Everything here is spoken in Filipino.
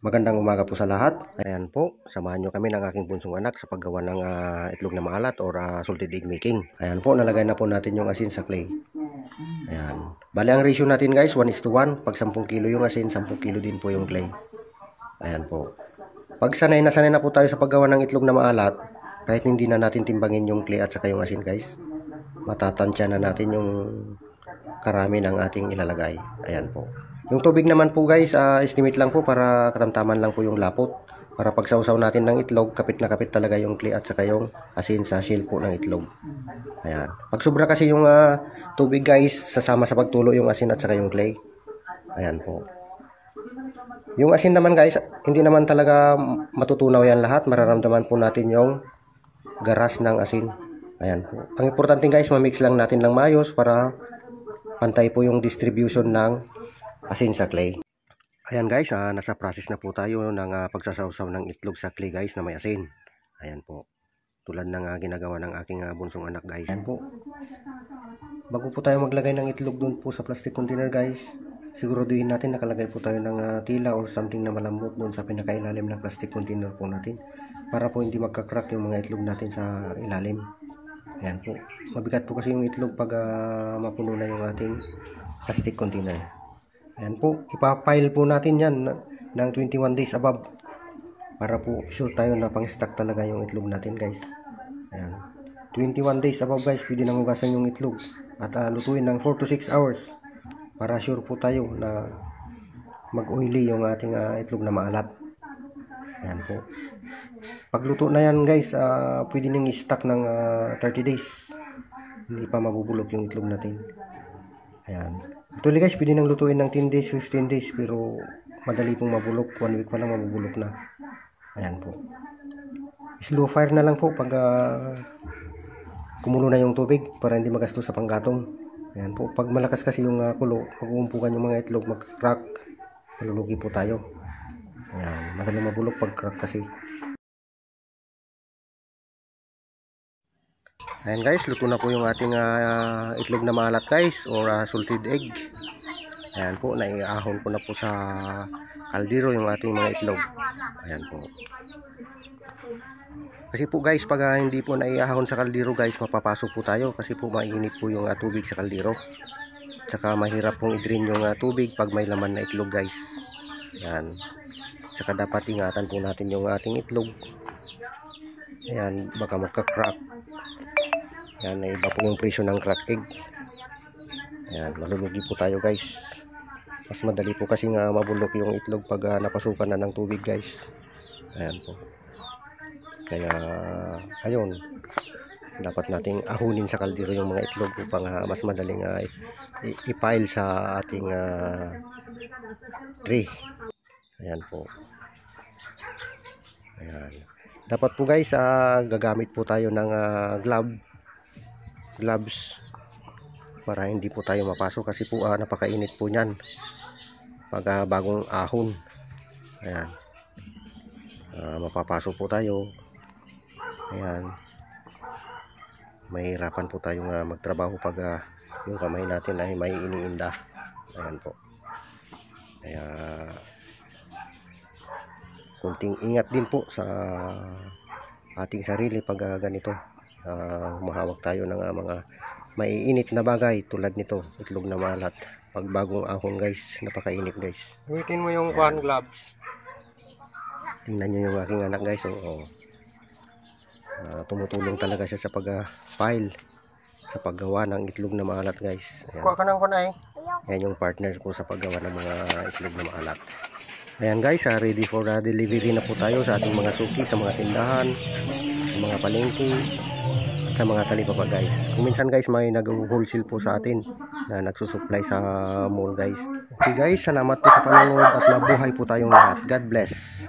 Magandang umaga po sa lahat. Ayan po, samahan nyo kami ng aking punsong anak sa paggawa ng ah, itlog na maalat or ah, salted egg making. Ayan po, nalagay na po natin yung asin sa clay. Ayan. Bali ang ratio natin guys, 1 is to 1. Pag 10 kilo yung asin, 10 kilo din po yung clay. Ayan po. Pag sanay na sanay na po tayo sa paggawa ng itlog na maalat, kahit hindi na natin timbangin yung clay at saka yung asin guys, matatansya na natin yung karami ng ating ilalagay. Ayan po. Yung tubig naman po guys, ah, estimate lang po para katamtaman lang po yung lapot. Para pag sausaw natin ng itlog, kapit na kapit talaga yung clay at saka yung asin sa shell po ng itlog. Ayan. Pag sobra kasi yung ah, tubig guys, sasama sa pagtulo yung asin at saka yung clay. Ayan po. Yung asin naman guys, hindi naman talaga matutunaw yan lahat. Mararamdaman po natin yung garas ng asin. Ayan po. Ang importante guys, mamix lang natin lang maayos para pantay po yung distribution ng asin sa clay. Ayan guys, ah, nasa process na po tayo ng ah, pagsasawsaw ng itlog sa clay guys na may asin. Ayan po. Tulad ng ah, ginagawa ng aking ah, bunsong anak guys. Ayan po. Bago po tayo maglagay ng itlog doon po sa plastic container guys, siguraduhin natin nakalagay po tayo ng ah, tila or something na malambot doon sa pinakailalim ng plastic container po natin para po hindi magka-crack yung mga itlog natin sa ilalim. Ayan po. Mabigat po kasi yung itlog pag ah, mapuno na yung ating plastic container. Ayan po, ipapile po natin yan na- ng 21 days above para po sure tayo na pang stock talaga yung itlog natin guys. Ayan. 21 days above guys, pwede nang hugasan yung itlog at ah, lutuin ng 4 to 6 hours para sure po tayo na mag-oily yung ating ah, itlog na maalat. Ayan po. Pagluto na yan guys, ah, pwede nang i-stock ng ah, 30 days. Hindi pa mabubulok yung itlog natin. Ayan. Actually guys, pwede nang lutuin ng 10 days, 15 days, pero madali pong mabulok. One week pa lang mabubulok na. Ayan po. Slow fire na lang po pag ah, kumulo na yung tubig para hindi magastos sa panggatong. Ayan po. Pag malakas kasi yung ah, kulo, mag-uumpukan yung mga itlog, mag-crack, malulugi po tayo. Ayan. Madali mabulok pag crack kasi. Ayan guys, luto na po yung ating ah, itlog na maalat guys or ah, salted egg. Ayan po, naiahon ko na po sa kaldero yung ating mga itlog. Ayan po. Kasi po guys, pag ah, hindi po naiahon sa kaldero guys, mapapasok po tayo kasi po mainit po yung ah, tubig sa kaldero. Tsaka mahirap pong i-drain yung ah, tubig pag may laman na itlog guys. Ayan. Tsaka dapat ingatan po natin yung ating itlog. Ayan, baka magka-crack. Yan, iba po yung presyo ng crack egg. Ayan, malulugi po tayo guys. Mas madali po kasi nga mabulok yung itlog pag ah, napasukan na ng tubig guys. Ayan po. Kaya, ayun. Dapat nating ahunin sa kaldero yung mga itlog upang ah, mas madaling ah, i- i-pile sa ating ah, tray. Ayan po. Ayan. Dapat po guys, ah, gagamit po tayo ng ah, glove gloves para hindi po tayo mapasok kasi po ah, napakainit po niyan. Pag ah, bagong ahon. Ayan. Ah, mapapasok po tayo. Ayan. Mahirapan po tayong ah, magtrabaho pag ah, yung kamay natin ay may iniinda. Ayan po. Kaya kunting ingat din po sa ating sarili pag ah, ganito uh, humahawak tayo ng uh, mga maiinit na bagay tulad nito itlog na malat pag bagong ahon guys napakainit guys Gamitin mo yung one gloves tingnan nyo yung aking anak guys oh, oh. Ah, tumutulong talaga siya sa pag ah, file sa paggawa ng itlog na maalat guys Ayan. Kuha ka ng kunay. Yan yung partner ko sa paggawa ng mga itlog na maalat. Ayan guys, ah, ready for ah, delivery na po tayo sa ating mga suki, sa mga tindahan, sa mga palengke, sa mga talipapa guys. Kung minsan guys, may nag-wholesale po sa atin na nagsusupply sa mall guys. Okay guys, salamat po sa panonood at mabuhay po tayong lahat. God bless.